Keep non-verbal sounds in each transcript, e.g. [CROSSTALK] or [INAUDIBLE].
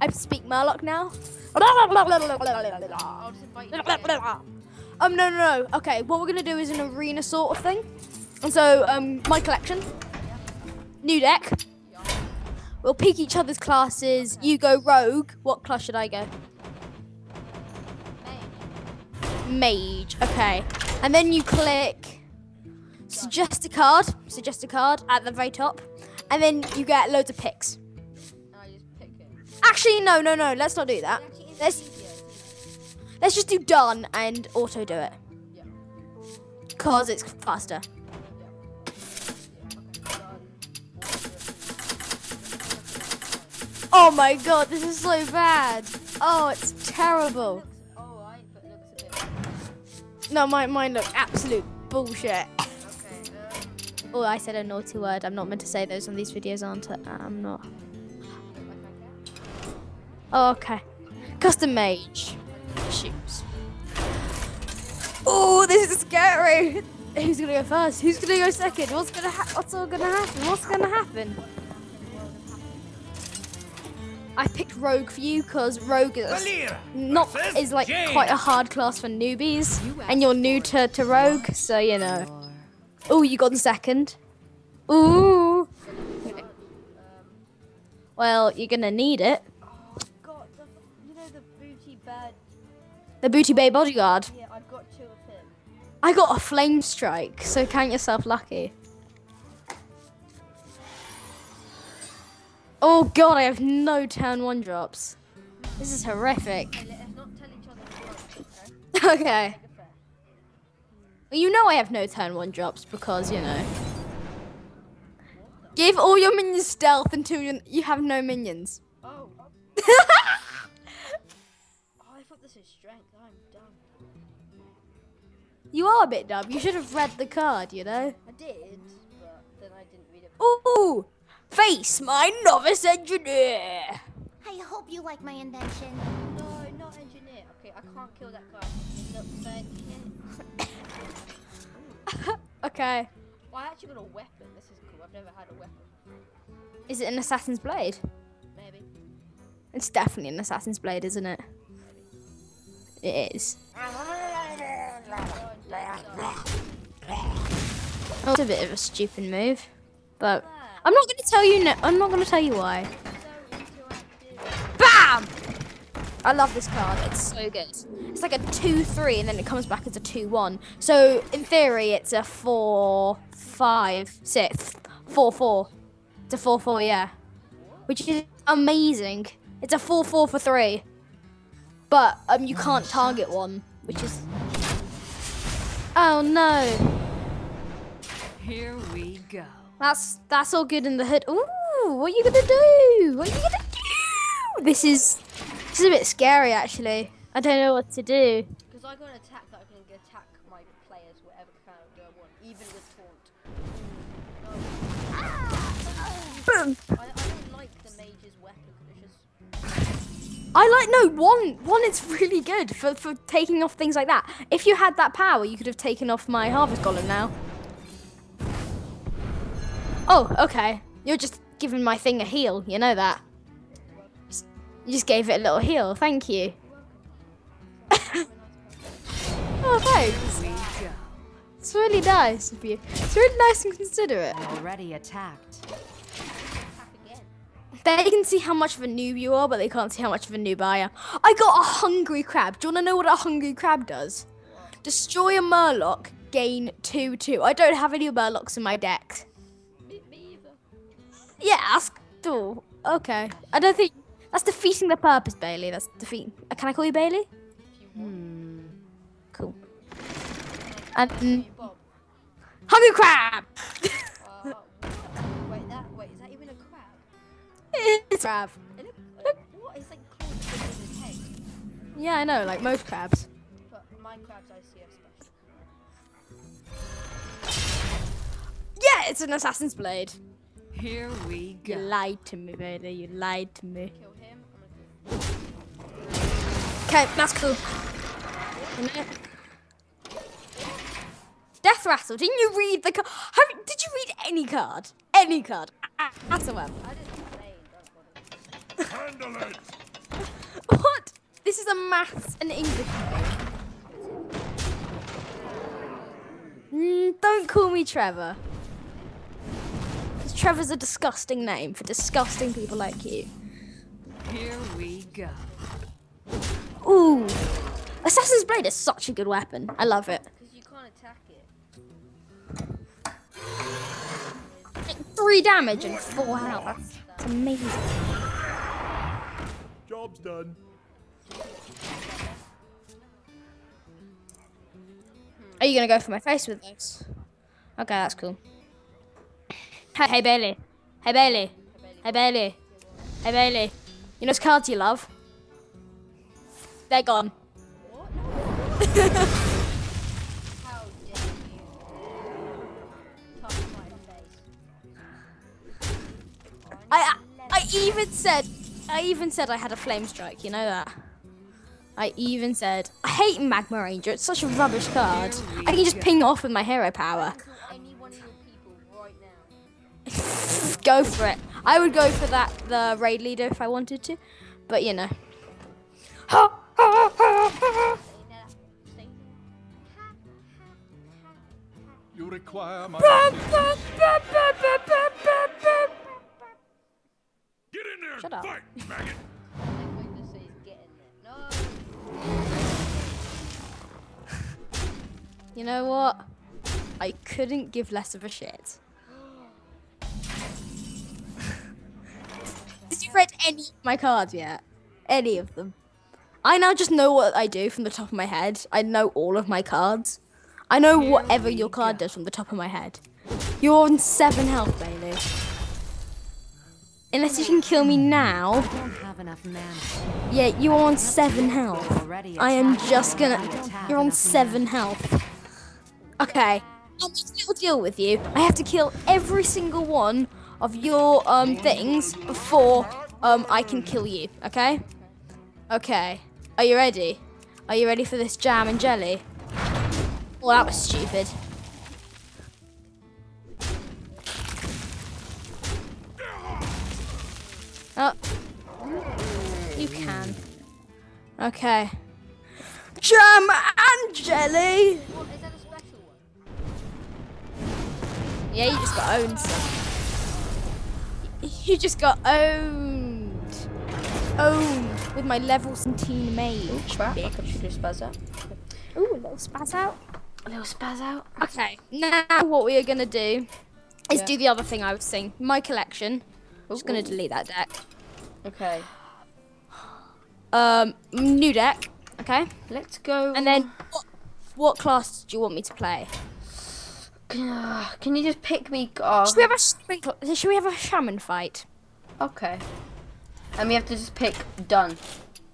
I speak Murloc now. Um, no, no, no. Okay, what we're gonna do is an arena sort of thing. And so, um, my collection, new deck. We'll pick each other's classes. You go rogue. What class should I go? Mage. Okay. And then you click suggest a card. Suggest a card at the very top. And then you get loads of picks. And I just pick it. Actually, no, no, no. Let's not do that. Let's let's just do done and auto do it. Cause it's faster. Oh my god, this is so bad. Oh, it's terrible. No, my mine looks absolute bullshit. Okay. Um, Oh, I said a naughty word. I'm not meant to say those on these videos, aren't I? I'm not. look like I can. Oh, okay. Custom mage. Shoes. Oh, this is scary. Who's gonna go first? Who's gonna go second? What's gonna ha- What's all gonna happen? What's gonna happen? I picked rogue for you because rogue is not is like James. quite a hard class for newbies, and you're new to, to rogue, so you know. Oh, you got the second. Ooh. Well, you're gonna need it. The, you know the booty bed. The Booty Bay bodyguard. Yeah, I've got two of him. I got a flame strike, so count yourself lucky. Oh god, I have no turn one drops. This is horrific. Hey, let's not tell each other what, [LAUGHS] okay? okay. Make it fair. Well, you know I have no turn one drops because, you know. Give all your minions stealth until you, you have no minions. Oh. [LAUGHS] oh, I thought this is strength. I'm dumb. you are a bit dumb. You should have read the card, you know. I did, but then I didn't read it. Ooh! Face my novice engineer! I hope you like my invention. No, not engineer. Okay, I can't kill that guy. It looks like it. Okay. Well, I actually got a weapon. This is cool. I've never had a weapon. Is it an assassin's blade? Maybe. It's definitely an assassin's blade, isn't it? It is. That's a bit of a stupid move, but I'm not going to tell you. No, I'm not going to tell you why. Bam! I love this card. It's so good. It's like a two-three, and then it comes back as a two-one. So in theory, it's a four-five-six. Four-four. It's a four-four, yeah, which is amazing. It's a four-four for three, but um, you can't target one, which is. Oh no! Here we go. That's that's all good in the hood. Ooh, what are you gonna do? What are you gonna do? This is this is a bit scary actually. I don't know what to do. Because I got an attack that I can attack my players whatever kind of do I want, even with taunt. Ah! I, I don't like the mage's weapon. It's just I like no one one is really good for, for taking off things like that. If you had that power, you could have taken off my harvest golem now. Oh, okay. You're just giving my thing a heal. You know that. Just- You just gave it a little heal. Thank you. [LAUGHS] oh, thanks. Here we go. It's really nice of you. It's really nice and considerate. Already attacked. They can see how much of a noob you are, but they can't see how much of a noob I am. I got a hungry crab. Do you want to know what a hungry crab does? Destroy a murloc, gain 2 2. I don't have any murlocs in my deck. Me, me either. Yeah, ask. Oh, okay. I don't think. That's defeating the purpose, Bailey. That's defeat. uh, Can I call you Bailey? If you want. Hmm. Cool. And Hey, hungry crab. [LAUGHS] Uh, wait, that wait, is that even a crab? it's crab. It look, what? It's like claws bigger than his head. Yeah, I know. Like most crabs. But my crabs I see. Yeah, it's an assassin's blade. Here we You go. lied to me, Bailey. You lied to me. Kill him. Okay, that's cool. Death Rattle, didn't you read the card? Did you read any card? Any card? Whatsoever. I didn't play. Don't bother. Handle it! [LAUGHS] What? This is a maths and English. Mm, don't call me Trevor. 'Cause Trevor's a disgusting name for disgusting people like you. Here we go. Ooh. Assassin's Blade is such a good weapon. I love it. Because you can't attack it. Three damage and four health. It's amazing. Job's done. Are you gonna go for my face with this? Okay, that's cool. Hey, hey Bailey. Hey Bailey. Hey Bailey. Hey Bailey. You know those cards you love? They're gone. [LAUGHS] I I even said I even said I had a flame strike. You know that. I even said I hate Magma Rager. It's such a rubbish card. I can just ping off with my hero power. Go for it. I would go for that the raid leader if I wanted to, but you know. Stay there. Stay there. You require my Shut Get in there! Shut up. Fight, maggot! I'm going to say is get in there. No. You know what? I couldn't give less of a shit. Did you read any of my cards yet? Any of them? I now just know what I do from the top of my head. I know all of my cards. I know whatever your card does from the top of my head. You're on seven health, Bailey. Unless you can kill me now. I don't have enough mana. Yeah, you're on seven health. Already I am just gonna. I don't have You're on seven health. Okay. I'll just little deal with you. I have to kill every single one of your um things before um I can kill you. Okay. Okay. Are you ready? Are you ready for this jam and jelly? Oh, that was stupid. Oh. You can. Okay. Jam and jelly! Yeah, you just got owned. [LAUGHS] You just got owned. Owned with my level 17 mage. Crap, I could should have spaz out. Ooh, a little spaz out. A little spaz out. Okay, now what we are gonna do is Yeah. do the other thing I was saying. My collection. I'm Just gonna delete that deck. Okay. Um, new deck. Okay, Let's go. and then what, what class do you want me to play? Can you just pick me? Oh, Should we have a shaman should we have a shaman fight? okay. And we have to just pick done.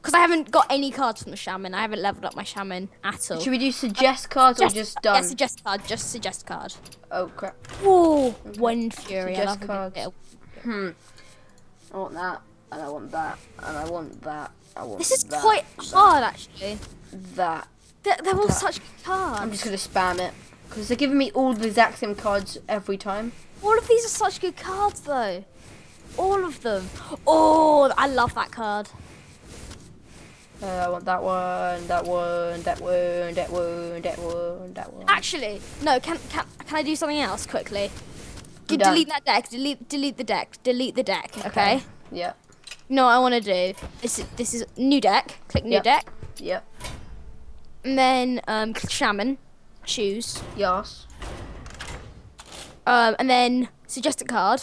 Because I haven't got any cards from the shaman. I haven't leveled up my shaman at all. Should we do suggest cards or just Yeah, done? suggest card. Just suggest card. oh crap. Ooh, Wind Fury. I Suggest love cards. of- Hmm. I want that, and I want that, and I want that. I want This is that, quite hard, actually. that. They're, they're all That. such good cards. I'm just gonna spam it because they're giving me all the exact same cards every time. All of these are such good cards, though. All of them. Oh, I love that card. Uh, I want that one, that one, that one, that one, that one, that one. Actually, no. Can can can I do something else quickly? I'm delete that deck. Delete delete the deck. Delete the deck. Okay. Yeah. You know what I want to do? This is this is new deck. Click new Yep. deck, Yep. and then um shaman. Choose. Yes. Um, and then suggest a card.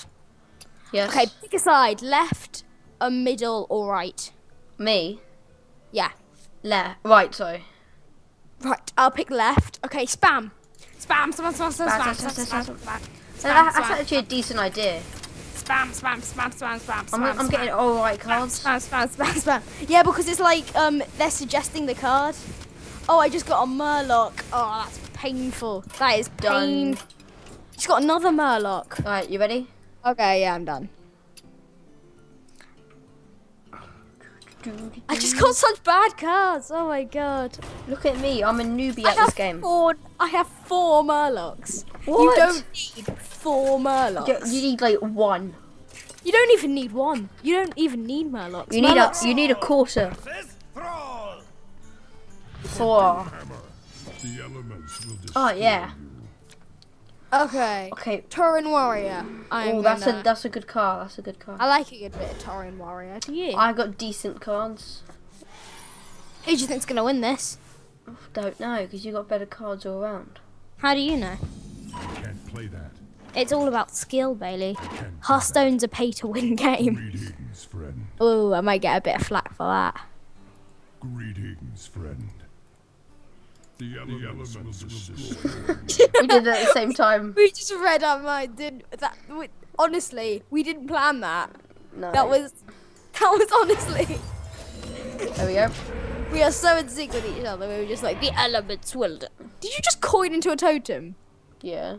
Yes. Okay, pick a side. Left, a middle, or right. Me. Yeah. Left. Right. Sorry. Right. I'll pick left. Okay. Spam. Spam. Spam. Spam. Spam. Spam. Spam, Spam. spam, that's actually a decent idea. Spam. Spam. Spam. Spam. Spam. Spam. I'm, getting all right cards. Spam, spam, spam, spam. Yeah, because it's like um they're suggesting the card. Oh, I just got a Murloc. Oh, that's painful. That is Done. pain. Just got another Murloc. All right. You ready? Okay, yeah, I'm done. I just got such bad cards. Oh my god. Look at me. I'm a newbie I at this have game. four. I have four Murlocs. You don't need four Murlocs. You, you need like one. You don't even need one. You don't even need Murlocs. You need a you need a quarter. This. Four. The elements will Oh yeah. Okay. Okay. Tauren Warrior. I'm Oh, that's gonna... a that's a good car. That's a good car. I like a good bit of Tauren Warrior. Do you? I got decent cards. Who do you think's gonna win this? Don't know because you got better cards all around. How do you know? Can't play that. It's all about skill, Bailey. Hearthstone's a pay-to-win [LAUGHS] game. Greetings, friend. Oh, I might get a bit of flack for that. Greetings, friend. The elements, will destroy. [LAUGHS] We did it at the same time. We just read our mind, did that? We, honestly, we didn't plan that. No. That was, that was honestly. There we go. We are so in sync with each other. We were just like the elements will. do-" Did you just coin into a totem? Yeah.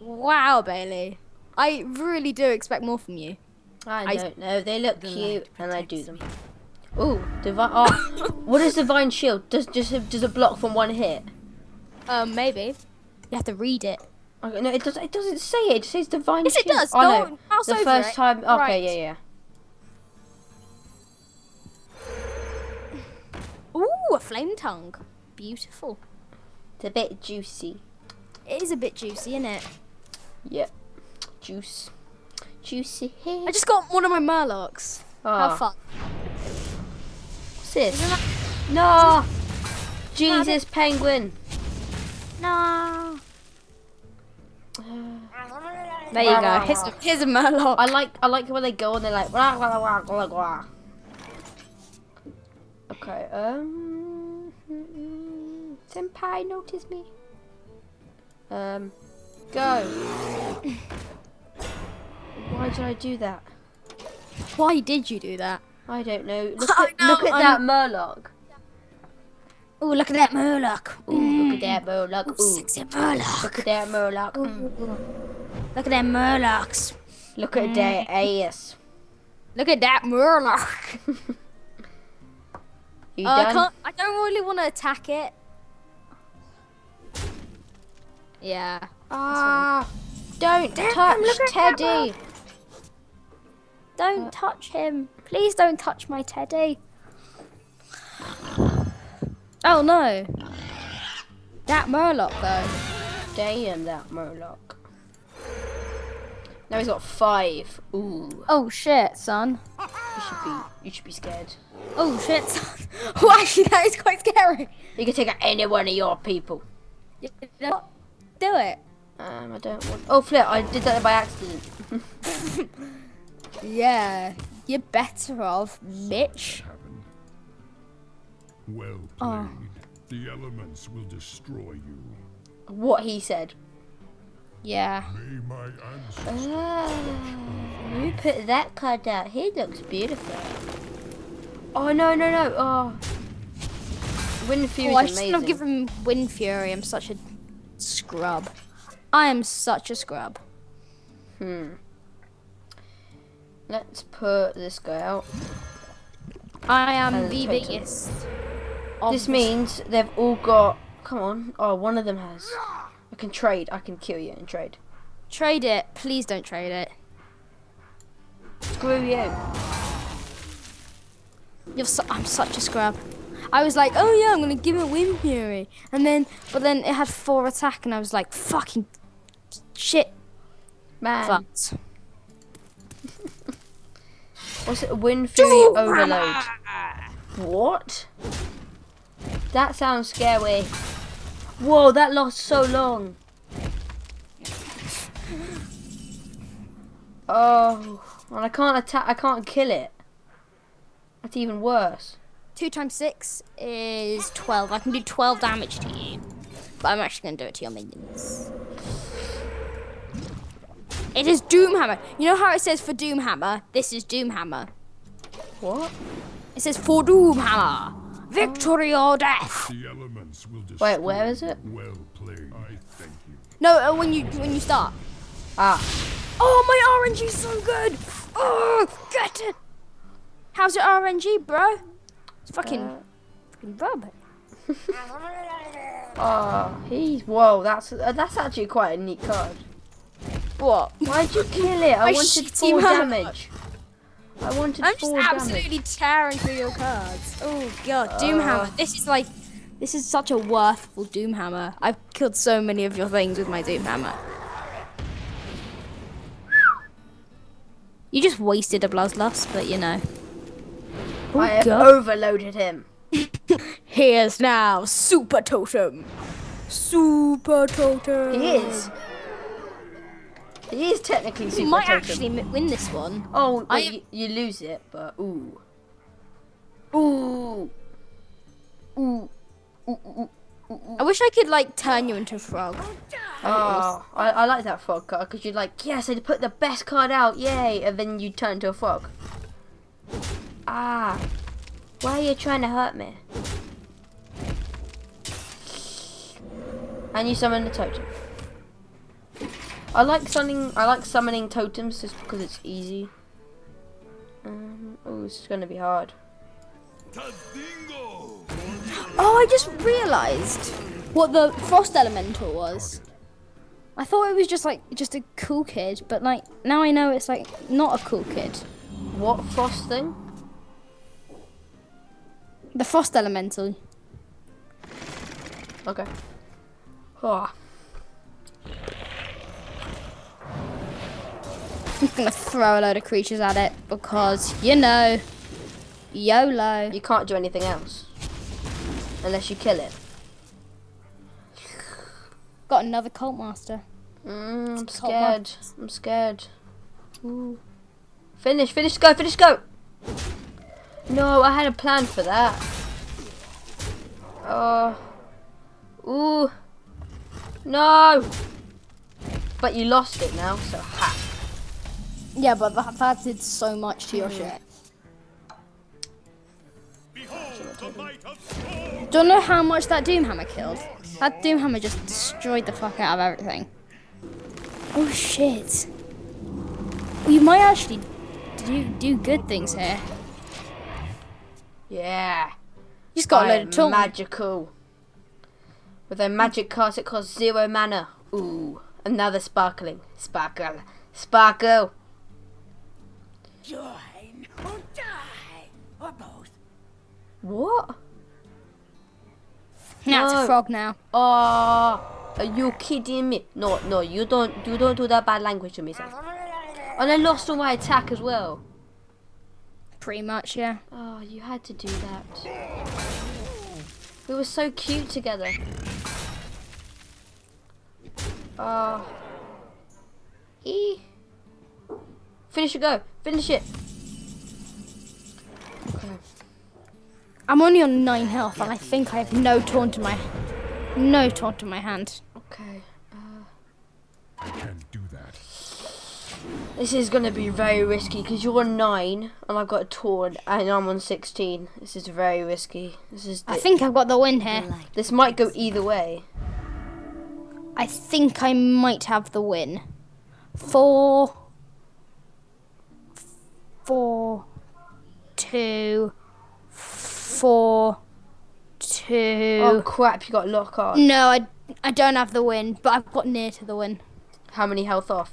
Wow, Bailey. I really do expect more from you. I I- don't know. They look cute, and I do them. Ooh, divine. Oh, [LAUGHS] what is the divine shield? Does just does it block from one hit? Um, maybe. You have to read it. Okay, no, it does. It doesn't say it. It says divine Yes, it shield. does. Oh, Go no. The first it. time. Okay, Right. yeah, yeah. Ooh, a flame tongue. Beautiful. It's a bit juicy. It is a bit juicy, isn't it? Yep. Juice. Juicy. I just got one of my Murlocs. Ah, Have fun. This? No. Jesus, penguin. No. There you go. Here's a, here's a Murloc. I like I like when they go and they're like. Okay, um Senpai notice me. Um go. [LAUGHS] Why did I do that? Why did you do that? I don't know. [LAUGHS] Look at look at that Murloc. Oh, look at that Murloc. Ooh, look at that Murloc. Ooh, Sexy Murloc. look at that Murloc. Mm. Look at them Murlocs. Look at that ass. Look at that Murloc. [LAUGHS] You Uh, I can't. I don't really want to attack it. Yeah. Ah, don't Damn, touch that Teddy. Don't touch him. Please don't touch my teddy. Oh no. That Murloc though. Damn that Murloc. Now he's got five. Ooh, Oh shit, son. you should be you should be scared. Oh shit, son. [LAUGHS] oh, actually, that is quite scary. You can take out any one of your people. You know what? Do it. Um, I don't want. Oh, flip! I did that by accident. [LAUGHS] [LAUGHS] Yeah. You're better off, Mitch. Well played. Oh. The elements will destroy you. What he said. Yeah. May my ancestors Ah, let put that card out. He looks beautiful. Oh no no no! Oh, Wind Fury. Oh, I amazing. shouldn't have given Wind Fury. I'm such a scrub. I am such a scrub. Hmm. Let's put this guy out. I am the biggest. This the- means they've all got. Come on. Oh, one of them has. I can trade. I can kill you and trade. Trade it. Please don't trade it. Screw you. You're I'm such a scrub. I was like, oh yeah, I'm gonna give it Wind Fury, and then, but then it had four attack, and I was like, fucking shit, Man. fucked. What's it? Wind Fury Overload. What? That sounds scary. Whoa, that lost so long. Oh, and I can't attack. I can't kill it. That's even worse. Two times six is twelve. I can do twelve damage to you, but I'm actually gonna do it to your minions. It is Doomhammer. You know how it says for Doomhammer? This is Doomhammer. What? It says for Doomhammer. Victory or death. The elements will Wait, where is it? Well played. I thank you. No, uh, when you when you start. Ah, Oh, my RNG's so good. Oh, get it. How's your RNG, bro? It's fucking, Uh, fucking rubbish. [LAUGHS] Oh, he's whoa. That's uh, that's actually quite a neat card. What? Why'd you kill it? I My wanted four damage. I wanted I'm just damage. absolutely tearing through your cards. Oh god, Uh. Doomhammer. This is like, this is such a worthful Doomhammer. I've killed so many of your things with my Doomhammer. You just wasted a Bloodlust, but you know. Oh I overloaded him. [LAUGHS] Here's now Super Totem. Super Totem. He is. He is technically You might totem. actually win this one. Oh, I you, you lose it, but ooh, ooh, ooh, ooh, ooh. I wish I could like turn you into a frog. Oh, I, I like that frog card because you're like, yes, I put the best card out, yay, and then you turn into a frog. Ah, why are you trying to hurt me? And you summon the totem. I like summoning. I like summoning totems just because it's easy. Um, oh, this is gonna be hard. Oh, I just realised what the frost elemental was. I thought it was just like just a cool kid, but like now I know it's like not a cool kid. What frost thing? The frost elemental. Okay. Oh, I'm gonna throw a load of creatures at it because you know, YOLO. you can't do anything else unless you kill it. Got another cult master. Mm, I'm scared. I'm scared. Ooh. Finish, finish, go, finish, go! No, I had a plan for that. Oh. Ooh. No! But you lost it now, so ha. Yeah, but that, that did so much to your mm. shit. Don't know how much that Doomhammer killed. That Doomhammer just destroyed the fuck out of everything. Oh shit. Well, you might actually do do good things here. Yeah. You just got a I load of taunt. magical. With a magic cast, it costs zero mana. Ooh. Another sparkling. Sparkle. Sparkle. Join or die, or both. What? now it's a frog now. Oh, are you kidding me? No, no, you don't. You don't do that bad language to me, son. And I lost all my attack as well. Pretty much, yeah. Oh, you had to do that. We were so cute together. Ah. Oh. E. Finish it, go. Finish it. Okay. I'm only on nine health, and I think I have no taunt in my no taunt in my hand. Okay. Uh. I Can't do that. This is gonna be very risky because you're on nine and I've got a taunt and I'm on sixteen. This is very risky. This is. I think I've got the win here. this might go either way. I think I might have the win. Four, four, two, four, two. Oh crap! You got lock on. No, I, I don't have the win, but I've got near to the win. How many health off?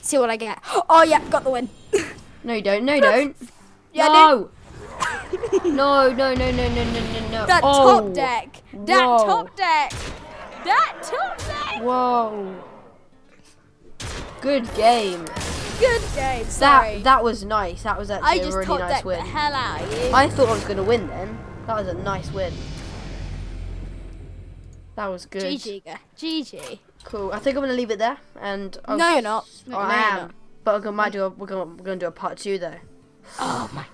See what I get. Oh yeah, got the win. [LAUGHS] No, you don't. No, you don't. [LAUGHS] Yeah, no. [LAUGHS] no, no, no, no, no, no, no, no. That oh. top deck. That Whoa. top deck. That top deck. Whoa. Good game. Good game. Sorry. That that was nice. That was actually a just really nice win. the hell out of you. I thought I was gonna win then. That was a nice win. That was good. GG. GG. Cool. I think I'm gonna leave it there. And I'll No, you're not. Oh, No, I am. not. But we're gonna might do a, we're gonna we're gonna do a part two though. Oh my.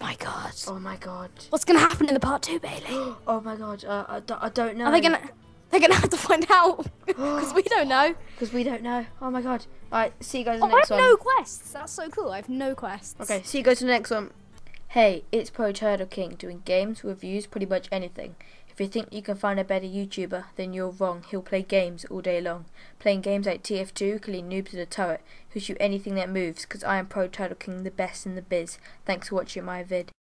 [GASPS] my God. Oh my god. What's gonna happen in the part two, Bailey? [GASPS] Oh my god. Uh, I, I don't know. Are they gonna? They're gonna have to find out [LAUGHS] because we don't know. [GASPS] Because we don't know. Oh my god. All right. See you guys in Oh, the I next have one. no quests. That's so cool. I have no quests. Okay. See you guys in the next one. Hey, it's Pro Turtle King doing games, reviews, pretty much anything. If you think you can find a better YouTuber, then you're wrong. He'll play games all day long. Playing games like TF2, killing noobs in a turret, who shoot anything that moves, cause I am Pro Turtle King, the best in the biz. Thanks for watching my vid.